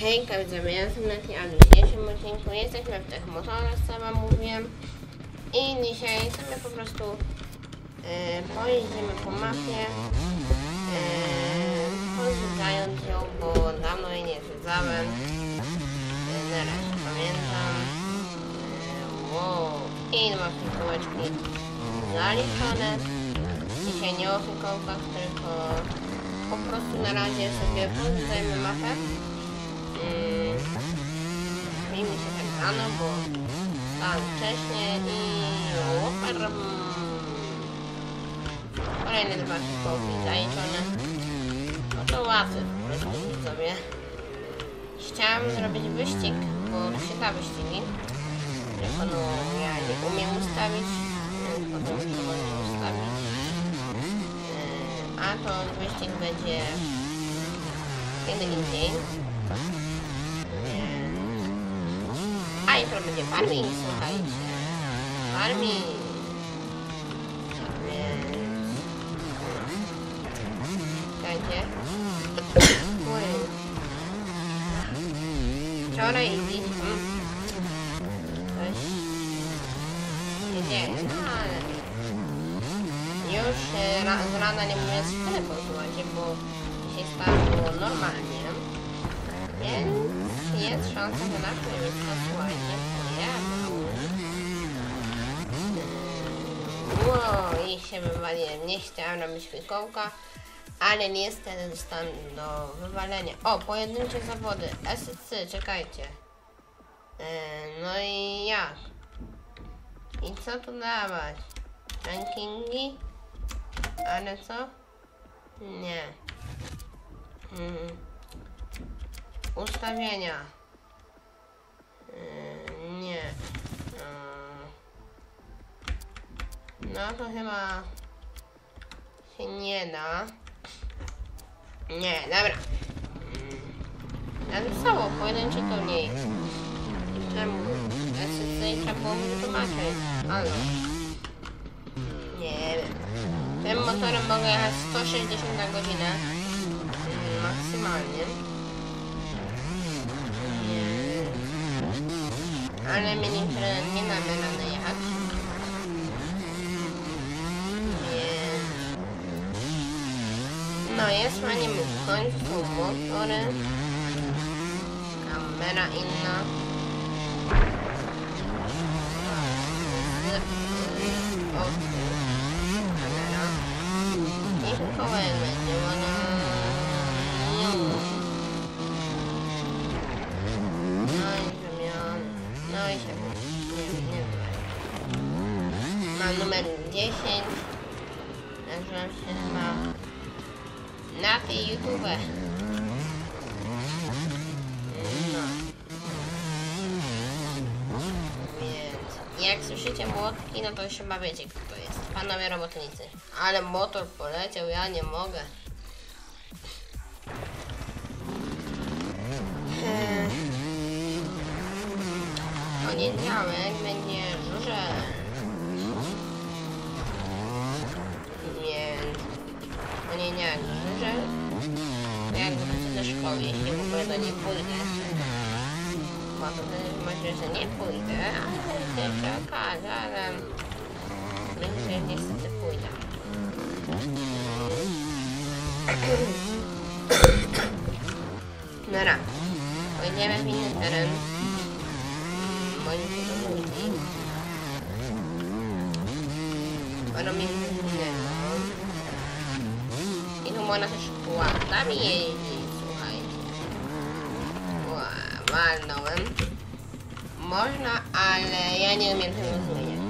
Hejka, widzowie, ja jestem Nati, a w dzisiejszym odcinku jesteśmy w tych motorach, co wam mówiłem. I dzisiaj sobie po prostu e, pojeździmy po mapie, e, pozwiedzając ją, bo dawno jej nie zwiedzałem. E, na razie pamiętam. E, wow. I dwa fikołeczki zaliczone. Dzisiaj nie o fikołkach, tylko po prostu na razie sobie pozwiedzajmy mapę. Miejmy się tak rano, bo wstałem wcześniej i łoparm. Kolejne dwa szkoły zaliczone. No to łatwe po prostu widzowie. Chciałam zrobić wyścig, bo się da wyścigi. Tylko ja nie umiem ustawić, więc potem to można ustawić. Yy, A to wyścig będzie kiedy indziej. Nie. A jutro będzie farming, słuchajcie. Farming. Więc... Słuchajcie. Oj. Wczoraj i dziś... Coś się dzieje, ale... Już ra, z rana nie mówiąc w telefon, słuchajcie, bo dzisiaj starło normalnie. Więc jest szansa, że nasz województwo, słuchajcie, pojechał. Się wywaliłem. Nie chciałem robić fikołka, ale niestety zostałem do wywalenia. O, pojedyncze zawody. SC, czekajcie. E, No i jak? I co tu dawać? Rankingi? Ale co? Nie. Hmm. Ustawienia. Yy, nie. No to chyba się nie da. Nie, dobra. Yy. Napisało pojedynczy turniej. Czemu? SSC trzeba było wytłumaczyć. Ale. Nie wiem. Tym motorem mogę jechać 160 na godzinę. Yy, maksymalnie. ale mnie niektóre nie damy rady jechać. Więc... Jest fajnie w końcu motory. Kamera inna. O, kamera. I kołek będzie, bo no... I się nie. Mam numer 10. Nazywam się chyba na tej YouTube. No. Więc jak słyszycie młotki, no to już chyba wiecie kto to jest. Panowie robotnicy. Ale motor poleciał, ja nie mogę. Poniedziałek będzie żurze. Więc poniedziałek żurze. Jak wrócę do szkoły, jeśli w ogóle do niej pójdę. Wtedy może, że nie pójdę, ale się przy okazji, ale myślę, że niestety pójdę. Dobra, pojedziemy w inny teren moim ludzi. Robimy innego. I tu można też płatami jeździć, słuchajcie. Ła, walnąłem. Można, ale ja nie umiem tego zmieniać.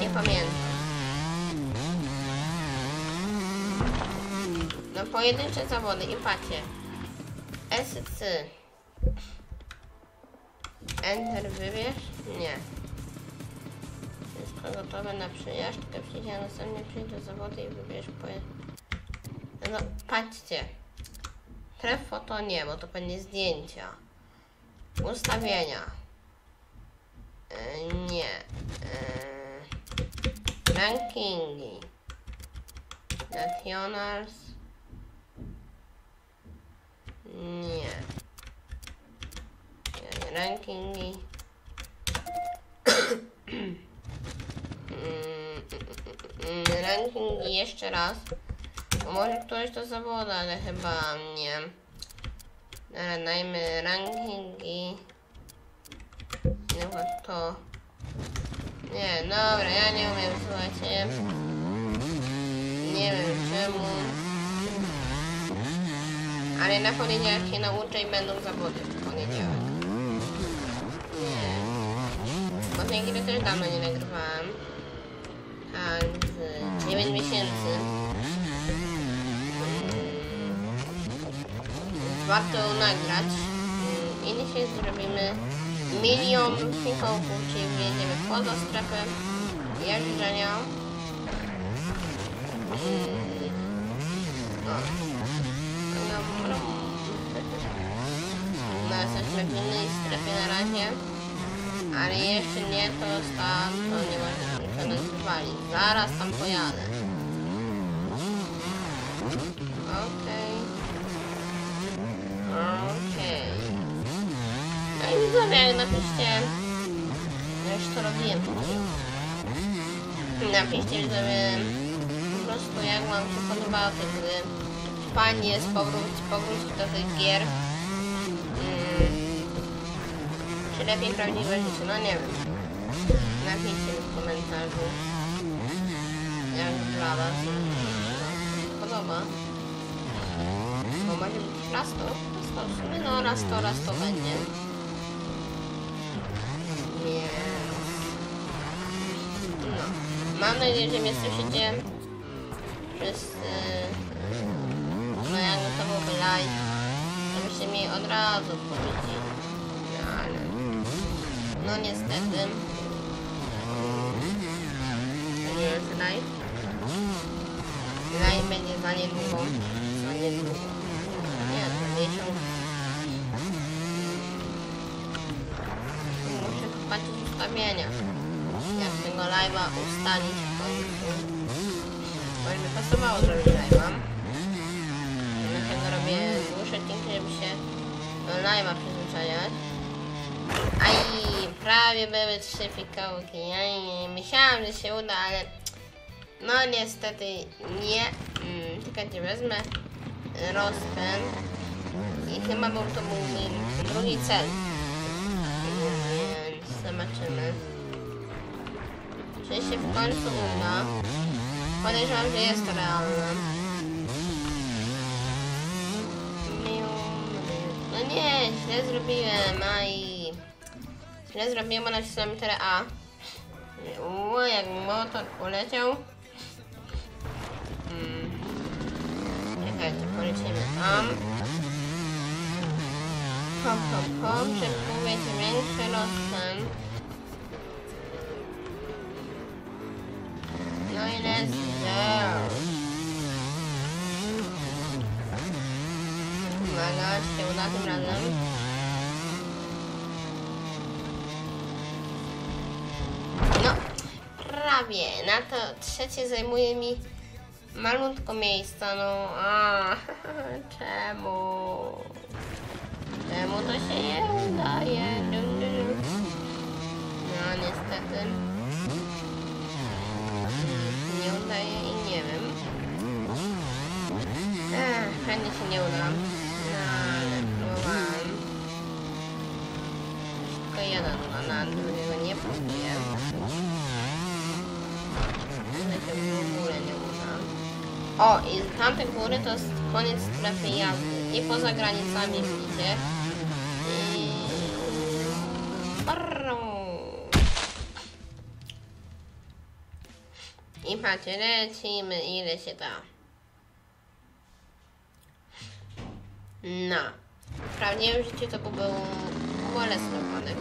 Nie pamiętam. No pojedyncze zawody i patrzcie. SC. Enter wybierz? Nie. Wszystko gotowe na przyjażdżkę. Przyjdź, a następnie przyjdź do zawody i wybierz poje... No, patrzcie. Tref foto nie, bo to będzie zdjęcia. Ustawienia. E, nie. E, rankingi. Nationals. Nie. rankingi. Mm, mm, rankingi jeszcze raz. Może któryś to zawodzi, ale chyba nie. Dobra, dajmy rankingi. Na przykład to. Nie, dobra, ja nie umiem, słuchajcie. Nie wiem czemu. Ale na poniedziałek się nauczę i będą zawody w poniedziałek. Nie. Bo tej gry też dawno nie nagrywałam. Tak, z 9 miesięcy. Mm, Warto nagrać. Mm, I dzisiaj zrobimy milion fikołków, czyli wjedziemy poza strefę jeżdżenia. Mm. No, jesteśmy w innej strefie na razie. Ale jeszcze nie to tam, to nie możemy to nazywali. Zaraz tam pojadę. Okej. Okej. No i widzowie, napiszcie. Ja już to robiłem. Napiszcie widzowie po prostu jak wam się podobały te gry. Fajnie jest powrócić, powrócić do tych gier. Mm. Czy lepiej prawdziwe życie? No nie wiem. Napiszcie w komentarzu. Jak dla was podoba. Bo może być raz to, raz to no raz to, raz to będzie. Mam nadzieję, że mnie słyszycie. Wszyscy. No jakby to byłby live, to byście mi od razu powiedzieli. No ale... No niestety. To nie jest live. Live będzie za niedługo. Za niedługo. Nie, za miesiąc. Ustawienia. Jak tego live'a ustalić w końcu. Bo mi pasowało zrobić live'a. Dlatego robię dłuższe odcinki, żeby się do live'a przyzwyczajać. A i prawie były trzy fikołki. Nie myślałam, że się uda, ale no niestety nie. Mm, czekajcie, wezmę rozpęd. I chyba był to był drugi cel. Zobaczymy. Czy się w końcu uda. Podejrzewam, że jest to realne. No nie, źle zrobiłem, a i... Źle zrobiłem, bo nacisnąłem literę A. O, jak motor poleciał. Hmm. Polecimy tam. Hop, hop, hop, mieć większy rozpęd. Tym razem. No, prawie. Na to trzecie zajmuje mi malutko miejsca, no. A, czemu? Czemu to się nie udaje? Dun, dun, dun. No, niestety. Mm, Nie udaje i nie wiem. Ech, pewnie się nie uda. No, ale próbowałam. Tylko jeden, a na drugiego nie próbuję. Ale się w ogóle nie uda. O, i z tamtej góry to jest koniec strefy jazdy. I poza granicami widzicie. I... I patrzcie, lecimy ile się da. No. W prawdziwym życiu to byłby bolesny wypadek.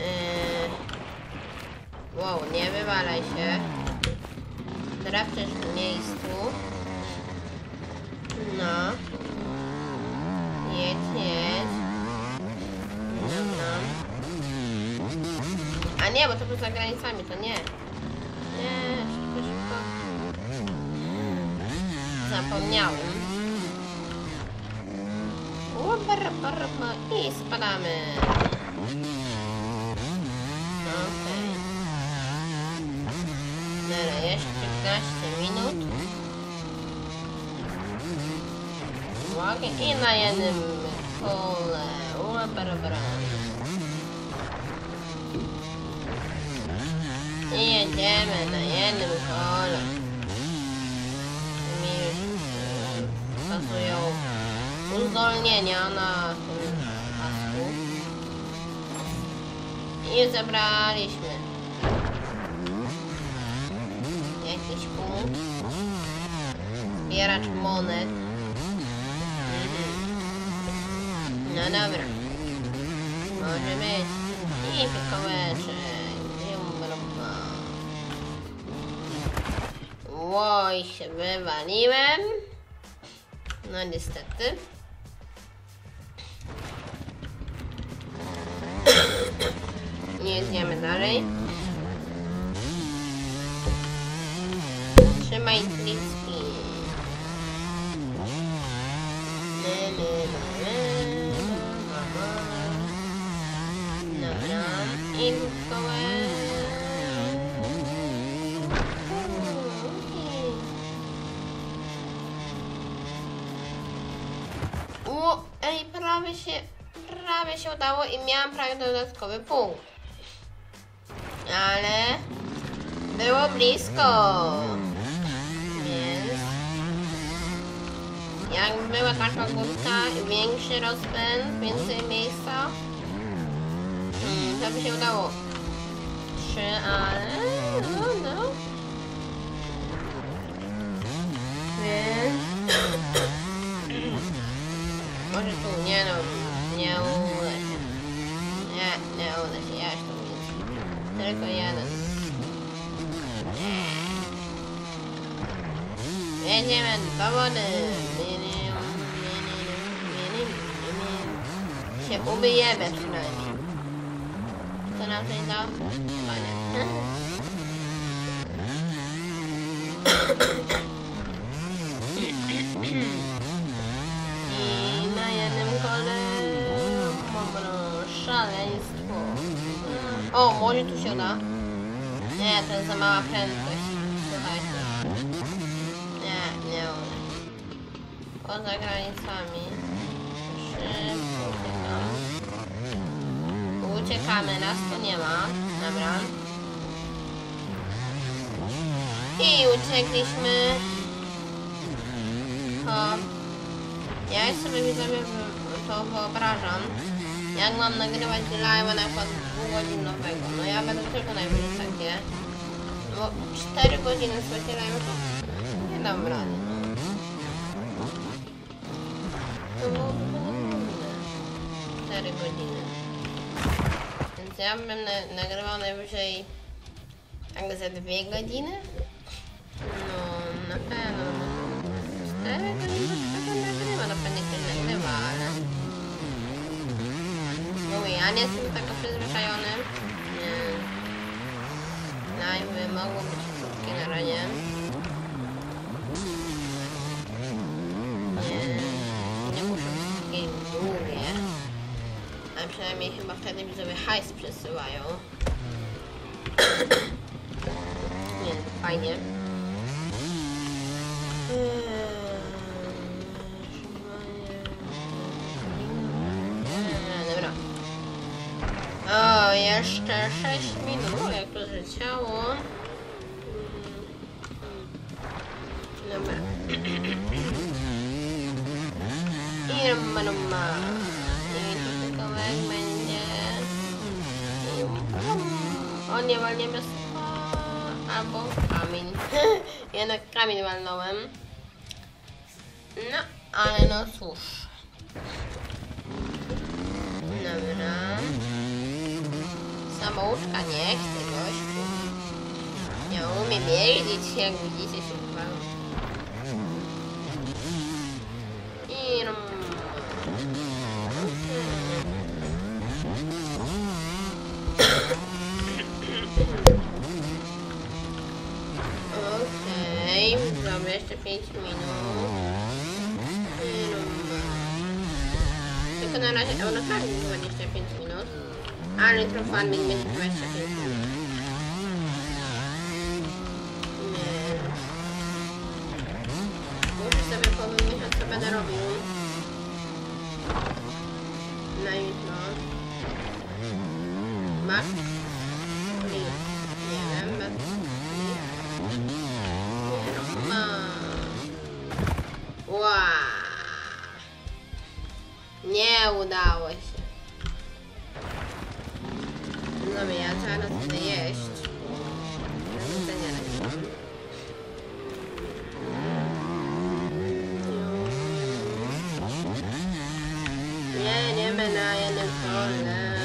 Yy... Wow, nie wywalaj się. Drapczesz w miejscu. No. Jedź, jedź. A nie, bo to poza granicami, to nie. Nie, szybko, szybko. Zapomniałem. I spadamy. Okej. Dobra, jeszcze 15 minut. Uwagę i na jednym kole. Ua. I jedziemy na jednym kole. Mi już e, pasują uzdolnienia na tym pasku. I zebraliśmy jakiś punkt. Zbieracz monet. Mhm. No dobra. Może być. I pikołeczek. Łoj, się wywaliłem. No niestety. Nie jedziemy dalej. Kołek. O, ej, prawie się, prawie się udało i miałam prawie dodatkowy punkt. Ale było blisko. Więc jak była taka górka, większy rozpęd, więcej miejsca, mm, to by się udało. Trzy, ale no, no. Więc może tu, nie no, nie uda się. Nie, nie uda się, ja już to widzę. Tylko jeden. Jedziemy do wody. Się ubijemy przynajmniej. Co nam tutaj da? Chyba nie. I na jednym kole mam szaleństwo. O, może tu się da? Nie, to jest za mała prędkość. Słuchajcie. Nie, nie uda. Poza granicami. Szybko. Uciekamy, nas tu nie ma. Dobra. I uciekliśmy. Hop. Ja sobie widzowie to wyobrażam, jak mam nagrywać live'a na przykład dwugodzinowego. No ja będę tylko najwyżej takie. Bo 4 godziny słuchajcie live'a to nie dam rady. To byłoby trudne. 4 godziny. Więc ja bym na, nagrywał najwyżej tak za 2 godziny. No na pewno. 4 godziny to nagrywa, na pewno ktoś nagrywa, ale... Mówię, ja nie jestem tak przyzwyczajony. Nie. Live mogą być krótkie na razie. Nie, nie muszę być takie długie. A przynajmniej chyba wtedy widzowie hajs przesyłają. Więc fajnie. Dobra. O, jeszcze 6 minut, jak to zleciało. Dobra. I rumba rumba. O, nie walniemy albo kamień. Jednak kamień walnąłem. No, ale no cóż. Dobra. Samouczka nie chce gościu. Nie umiem jeździć, jak widzicie się chyba. I. este 5 minute. E când arăt, au lăsat niște 5 minute. Are într-un fan pentru 5 minute. rano tutaj jeść. Nie, nie menaje, nie wolne.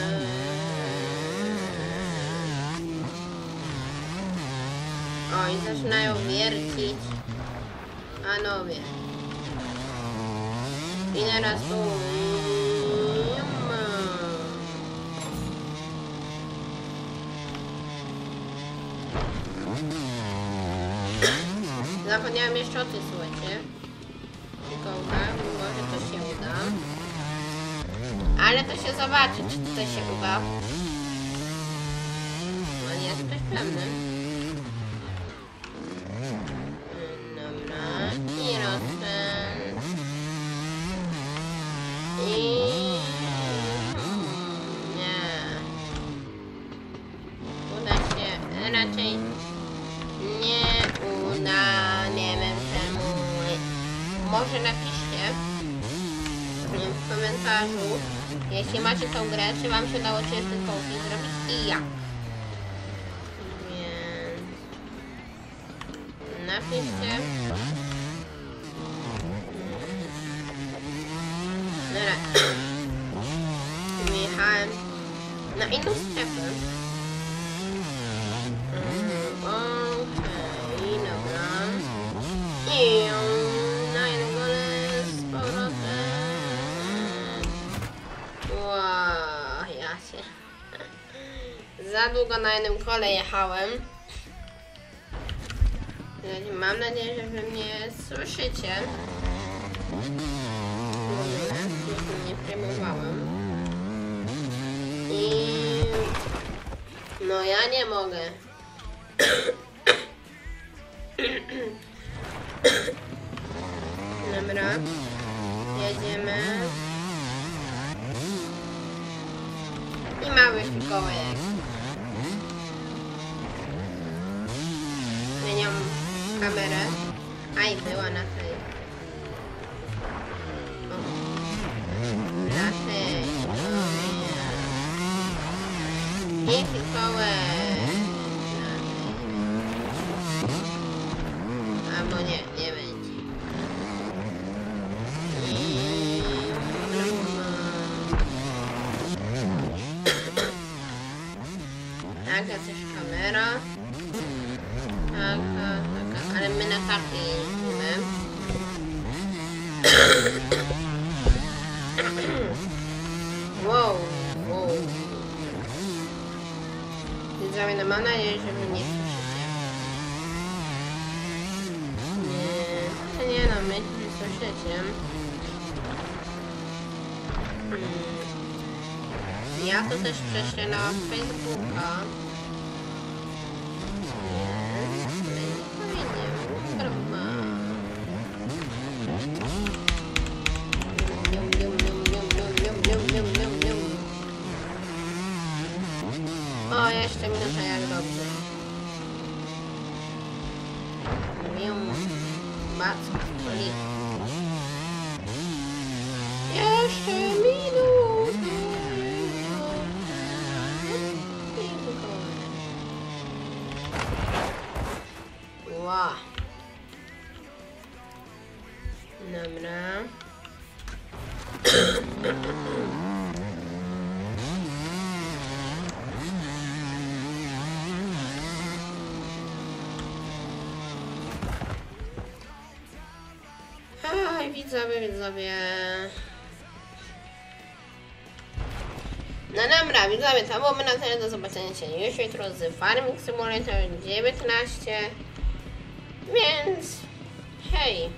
O, i zaczynają wiercić panowie. I teraz tu... Zapomniałem jeszcze o tym, słuchajcie. Tak, może to się uda. Ale to się zobaczy, czy to się uda. No nie jest ktoś pewny. Macie tą grę, czy wam się udało 30 kołki zrobić i jak. Więc napiszcie. Dobra. Wyjechałem na inną strefę. Długo na jednym kole jechałem. Mam nadzieję, że wy mnie słyszycie. Nie przejmowałem. I... No ja nie mogę. Mam nadzieję, że wy nie słyszycie. Nie, nie no, my nie słyszycie. Hmm. Ja to też prześlę na Facebooka. Ła. Dobra. Aj, widzowie, widzowie. No dobra, widzowie, to byłoby na tyle. Do zobaczenia się już jutro z Farming Simulator 19. hey,